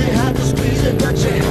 you had to squeeze it, but you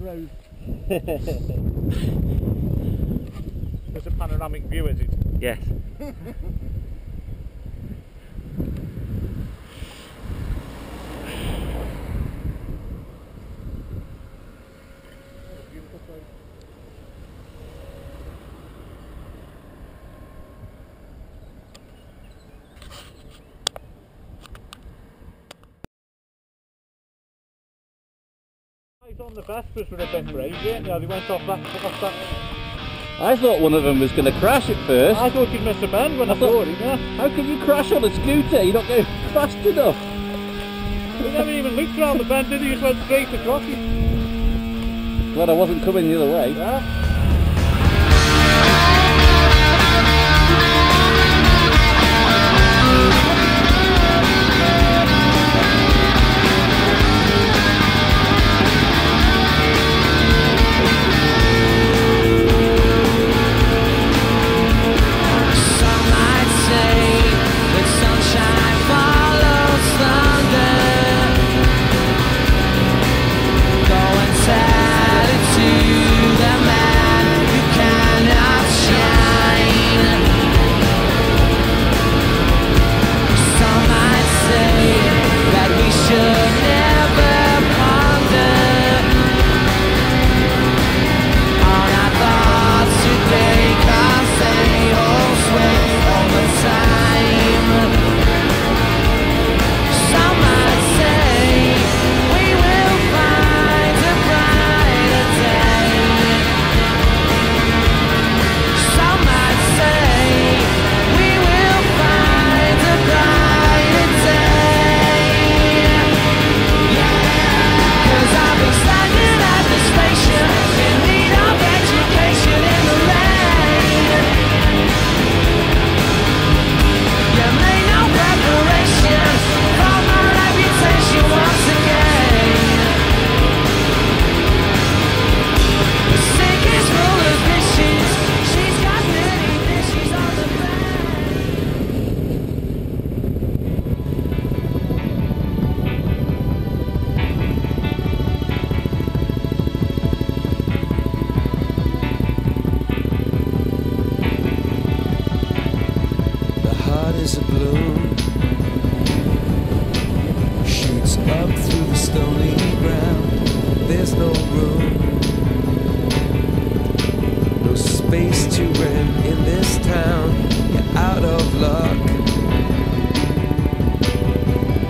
road. There's a panoramic view, is it? Yes. On the Vespas were a bit brave, weren't they? They went off that, off that. I thought one of them was going to crash at first. I thought you'd miss a bend when I, I thought- saw it, yeah. How can you crash on a scooter? You're not going fast enough. He never even looked around the bend, did he? He just went straight across it. Glad I wasn't coming the other way. Yeah. road. No space to rent in this town. You're out of luck.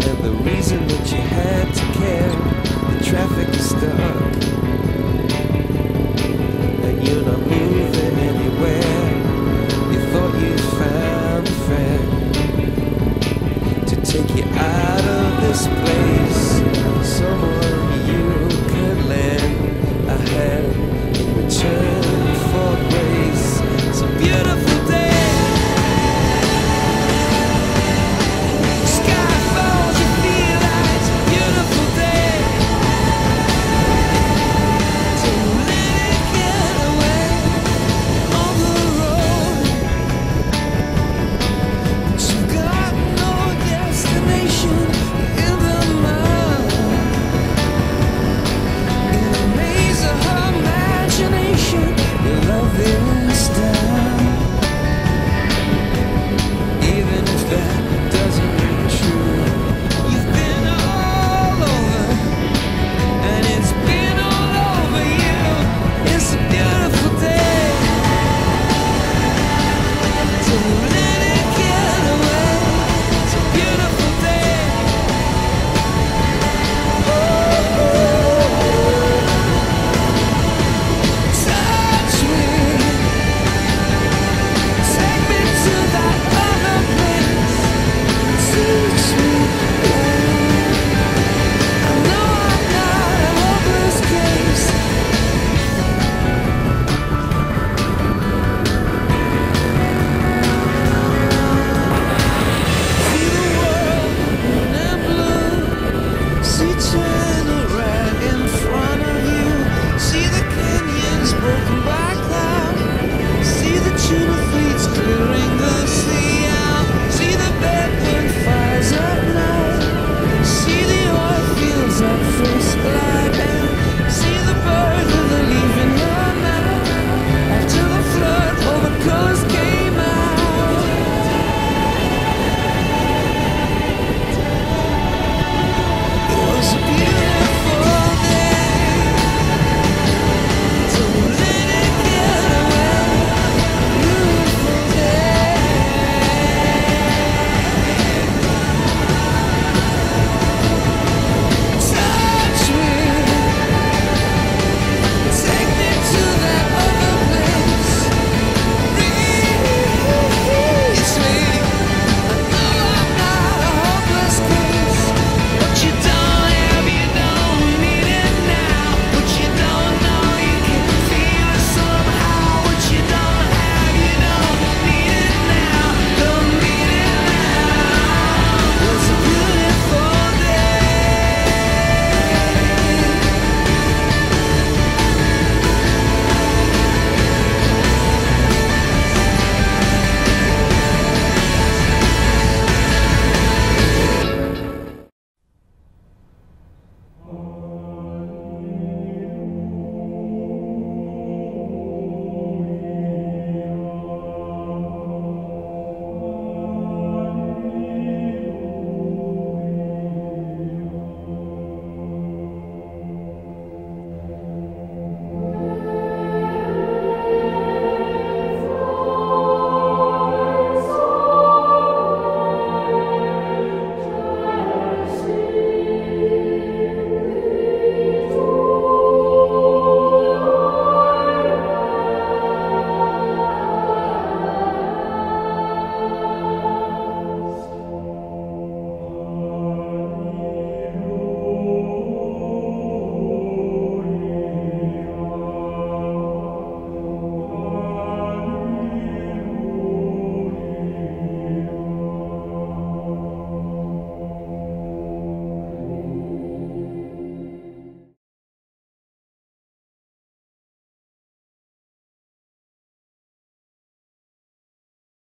And the reason that you had to care, the traffic is stuck. And you're not moving.